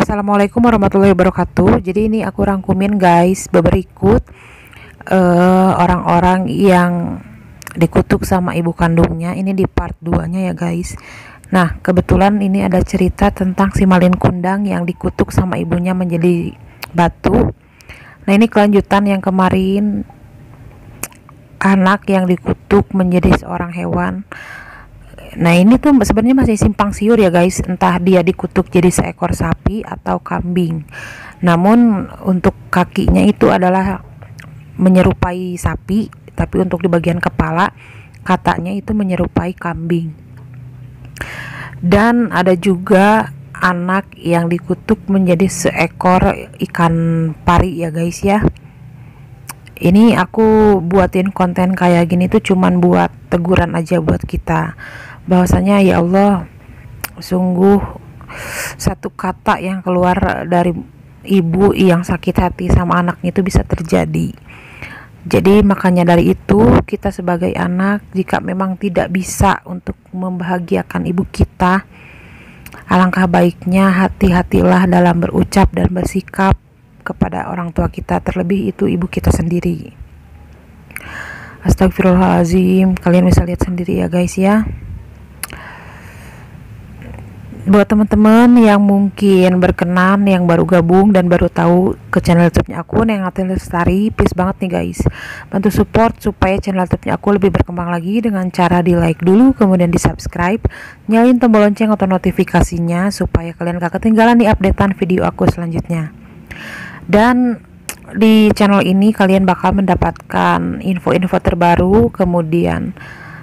Assalamualaikum warahmatullahi wabarakatuh. Jadi ini aku rangkumin guys berikut eh, orang-orang yang dikutuk sama ibu kandungnya. Ini di part 2-nya ya guys. Nah, kebetulan ini ada cerita tentang si Malin Kundang yang dikutuk sama ibunya menjadi batu. Nah, ini kelanjutan yang kemarin anak yang dikutuk menjadi seorang hewan Nah ini tuh sebenarnya masih simpang siur ya guys, entah dia dikutuk jadi seekor sapi atau kambing. Namun untuk kakinya itu adalah menyerupai sapi, tapi untuk di bagian kepala katanya itu menyerupai kambing. Dan ada juga anak yang dikutuk menjadi seekor ikan pari ya guys ya. Ini aku buatin konten kayak gini tuh cuman buat teguran aja buat kita bahwasanya ya Allah sungguh satu kata yang keluar dari ibu yang sakit hati sama anaknya itu bisa terjadi. Jadi makanya dari itu kita sebagai anak jika memang tidak bisa untuk membahagiakan ibu kita alangkah baiknya hati-hatilah dalam berucap dan bersikap kepada orang tua kita terlebih itu ibu kita sendiri. Astagfirullahaladzim kalian bisa lihat sendiri ya guys ya buat teman-teman yang mungkin berkenan yang baru gabung dan baru tahu ke channel YouTube-nya aku yang Natin Lestari please banget nih guys. Bantu support supaya channel YouTube-nya aku lebih berkembang lagi dengan cara di like dulu kemudian di subscribe nyalain tombol lonceng atau notifikasinya supaya kalian gak ketinggalan di updatean video aku selanjutnya. Dan di channel ini kalian bakal mendapatkan info-info terbaru kemudian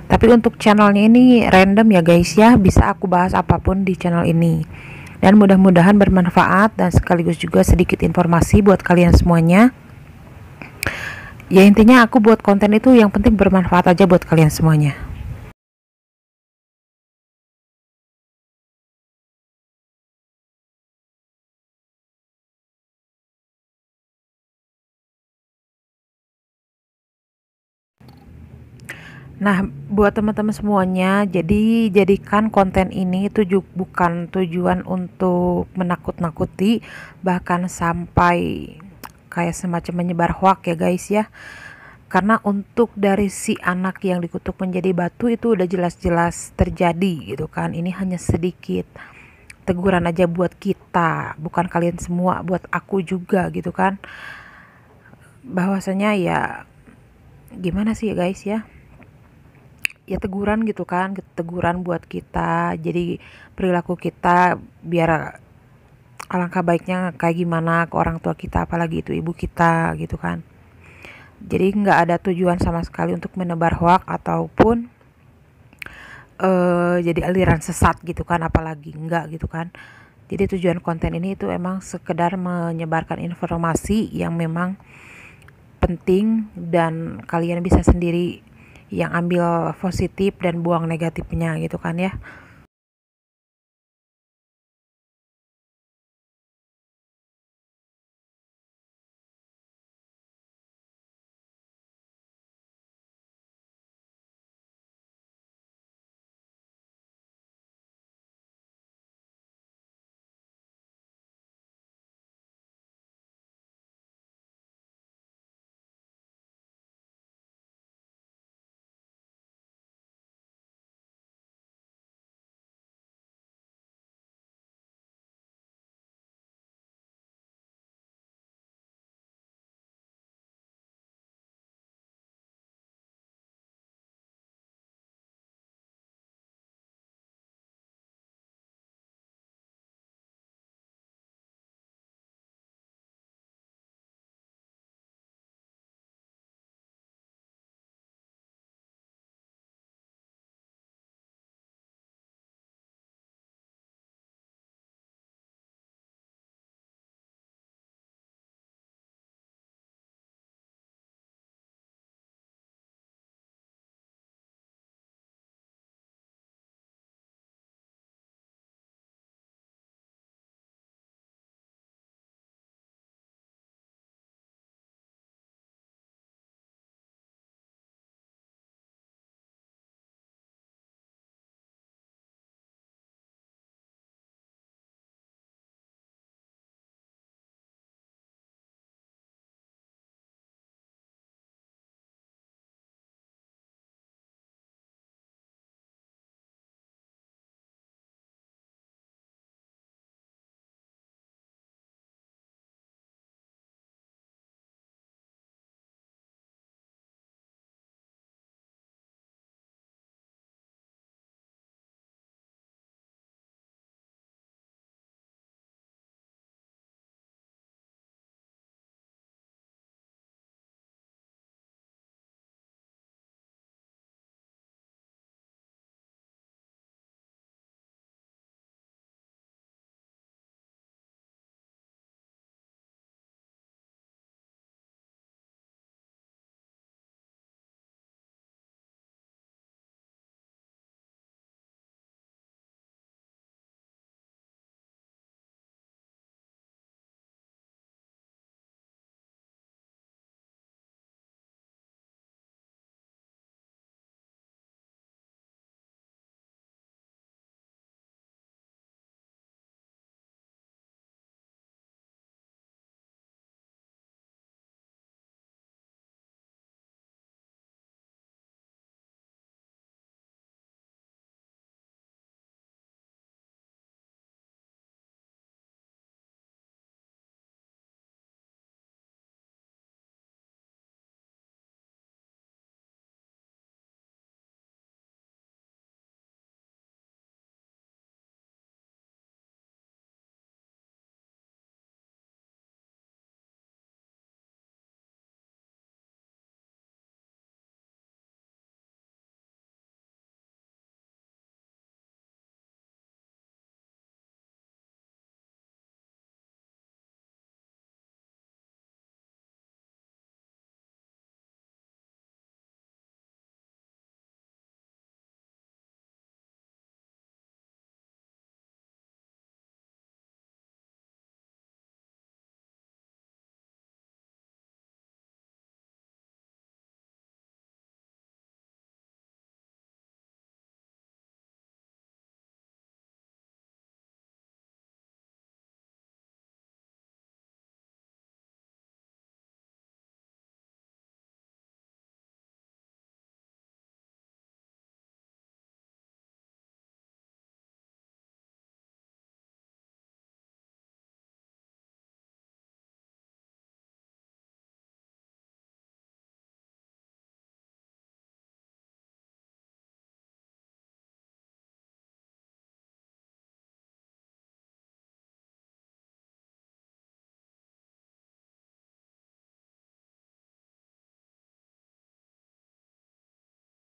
tapi untuk channelnya ini random ya guys ya bisa aku bahas apa pun di channel ini. Dan mudah-mudahan bermanfaat dan sekaligus juga sedikit informasi buat kalian semuanya. Ya intinya aku buat konten itu yang penting bermanfaat aja buat kalian semuanya Nah, buat teman-teman semuanya, jadi jadikan konten ini tujuh bukan tujuan untuk menakut-nakuti, bahkan sampai kayak semacam menyebar hoak ya guys ya. Karena untuk dari si anak yang dikutuk menjadi batu itu udah jelas-jelas terjadi gitu kan. Ini hanya sedikit teguran aja buat kita, bukan kalian semua, buat aku juga gitu kan. Bahwasanya ya gimana sih ya guys ya? Ya teguran gitu kan teguran buat kita jadi perilaku kita biar alangkah baiknya kayak gimana ke orang tua kita apalagi itu ibu kita gitu kan. Jadi nggak ada tujuan sama sekali untuk menebar hoak ataupun uh, jadi aliran sesat gitu kan apalagi enggak gitu kan. Jadi tujuan konten ini itu emang sekedar menyebarkan informasi yang memang penting dan kalian bisa sendiri yang ambil positif dan buang negatifnya gitu kan ya